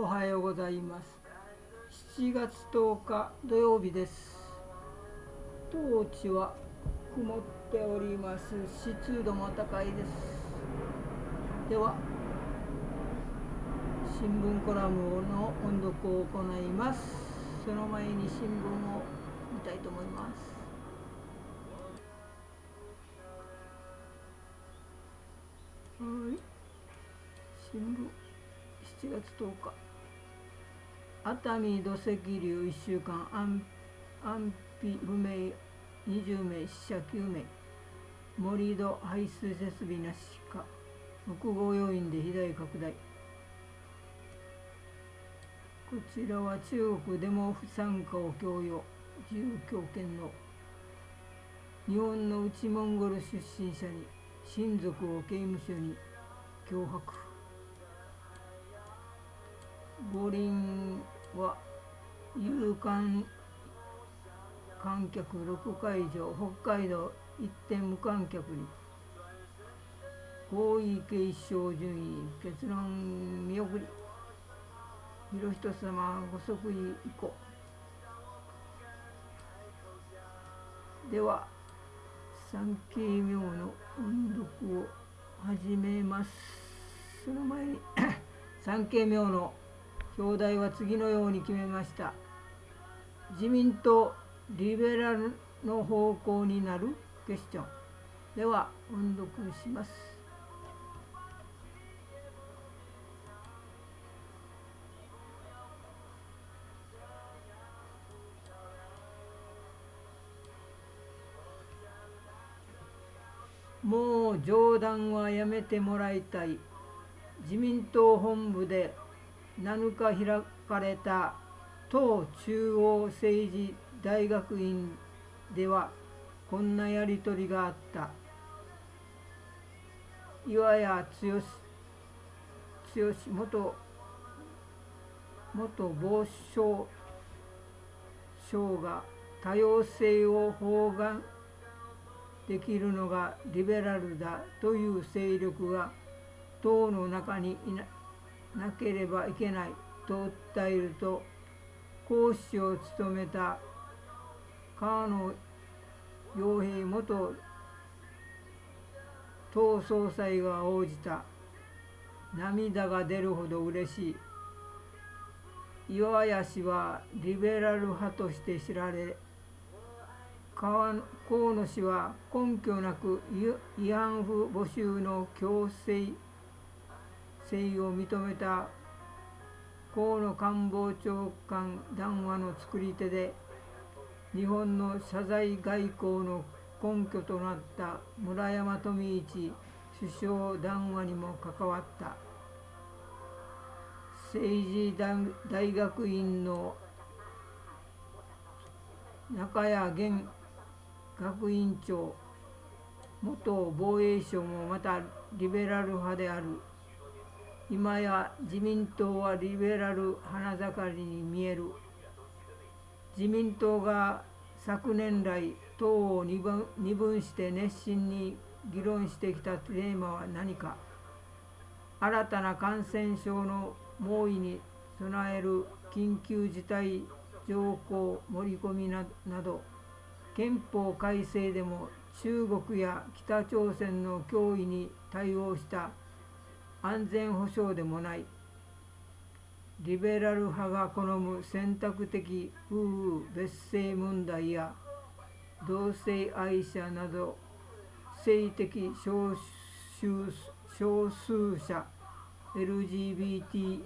おはようございます。7月10日土曜日です。当地は曇っております。湿度も高いです。では新聞コラムの音読を行います。その前に新聞を見たいと思います。はい。新聞7月10日。熱海土石流1週間安安否不明20名死者9名。盛り土排水設備なしか。複合要因で被害拡大。こちらは中国デモ不参加を強要。自由強権の。日本の内モンゴル出身者に。親族を刑務所に脅迫。五輪は有観観客6会場北海道一点無観客に合意継承順位結論見送り。広人様ご即位以降。では三景名の音読を始めます。その前に三景名の表題は次のように決めました。自民党リベラルの方向になるクエスチョンでは音読します。もう冗談はやめてもらいたい。自民党本部で7日開かれた党中央政治大学院ではこんなやり取りがあった。岩谷剛剛元元防省省が多様性を包含できるのがリベラルだという勢力が党の中にいななければいけないと訴えると講師を務めた川野洋平元党総裁が応じた涙が出るほど嬉しい。岩谷氏はリベラル派として知られ河野氏は根拠なく違反不募集の強制性を認めた河野官房長官談話の作り手で日本の謝罪外交の根拠となった村山富一首相談話にも関わった。政治大学院の中谷源学院長元防衛省もまたリベラル派である。今や自民党はリベラル花盛りに見える。自民党が昨年来党を二分二分して熱心に議論してきたテーマは何か。新たな感染症の猛威に備える緊急事態条項盛り込みなど。憲法改正でも中国や北朝鮮の脅威に対応した安全保障でもない。リベラル派が好む選択的夫婦別姓問題や同性愛者など性的少少数者 LGBT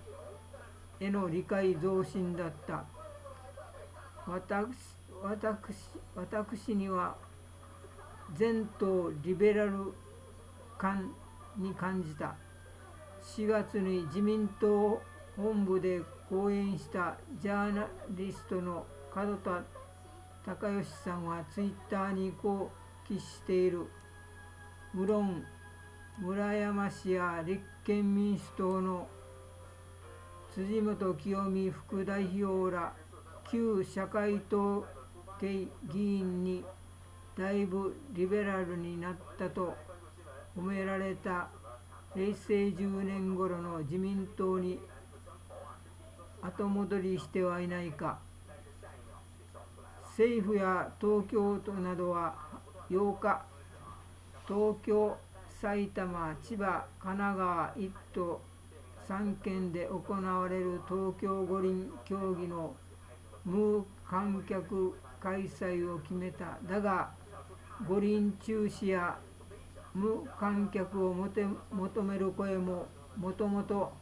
への理解増進だった。私私私には全党リベラル感に感じた。4月に自民党本部で講演したジャーナリストの門田隆義さんはツイッターにこう記している。無論村山氏や立憲民主党の辻元清美副代表ら旧社会党系議員にだいぶリベラルになったと褒められた平成10年頃の自民党に後戻りしてはいないか。政府や東京都などは8日東京埼玉千葉神奈川1都3県で行われる東京五輪競技の無観客開催を決めた。だが五輪中止や無観客を求める声ももともと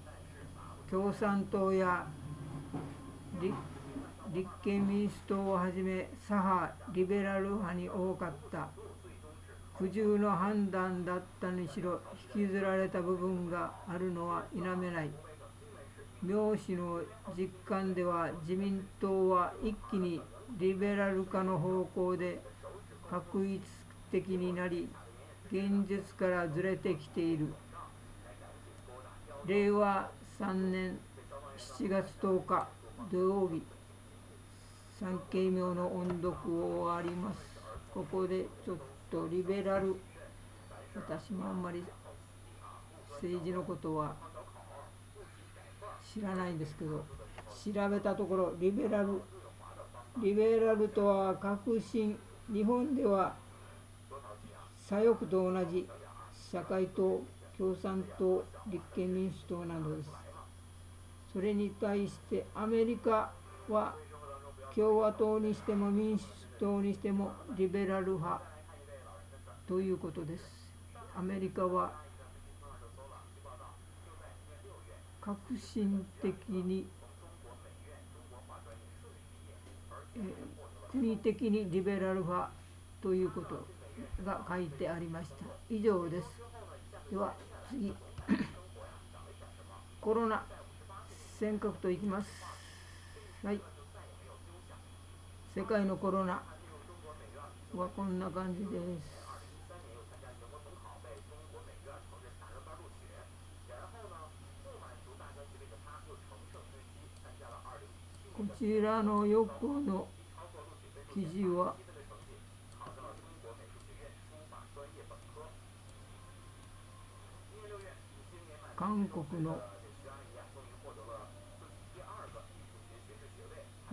共産党や立憲民主党をはじめ左派リベラル派に多かった。苦渋の判断だったにしろ引きずられた部分があるのは否めない。妙氏の実感では自民党は一気にリベラル化の方向で確一的になり現実からずれてきている。令和3年7月10日土曜日三景名の音読を終わります。ここでちょっとリベラル。私もあんまり政治のことは知らないんですけど調べたところリベラル。リベラルとは革新日本では左翼と同じ社会党共産党立憲民主党などです。それに対してアメリカは共和党にしても民主党にしてもリベラル派ということです。アメリカは革新的に、え、国的にリベラル派ということ。が書いてありました。以上です。では次。コロナ尖閣といきます。はい。世界のコロナはこんな感じです。こちらの横の記事は韓国の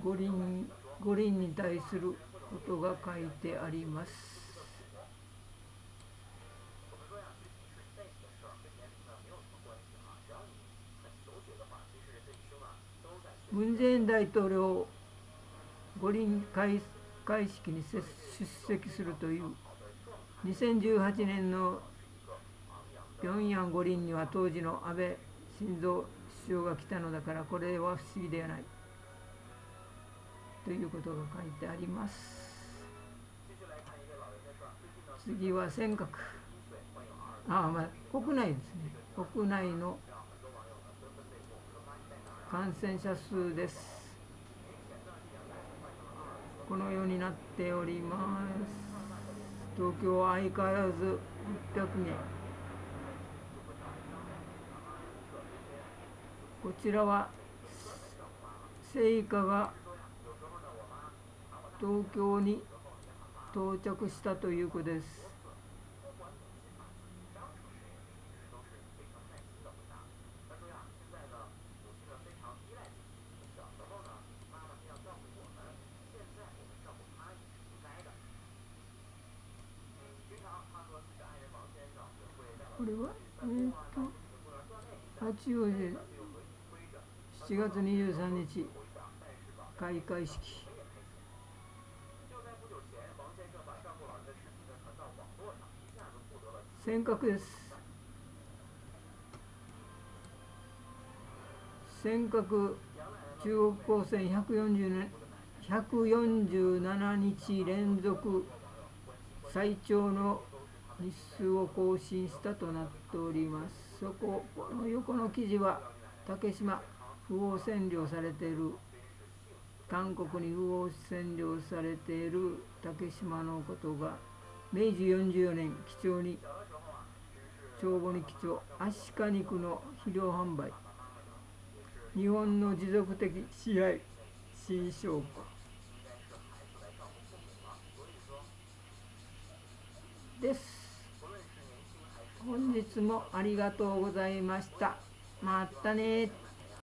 五輪五輪に対することが書いてあります。ムン・ジェイン大統領五輪開会式に出席するという2018年の平壌五輪には当時の安倍晋三首相が来たのだからこれは不思議ではない。ということが書いてあります。次は尖閣。ああまあ国内ですね。国内の感染者数です。このようになっております。東京は相変わらず600名こちらは聖火が東京に到着したということです。これは？えっ、と八王子。7月23日開会式。尖閣です。尖閣中国高専147日連続最長の日数を更新したとなっております。そここの横の記事は竹島不法占領されている。韓国に不法占領されている。竹島のことが明治44年基調に帳簿に基調アシカ肉の肥料販売。日本の持続的支配新証拠。です。本日もありがとうございました。またね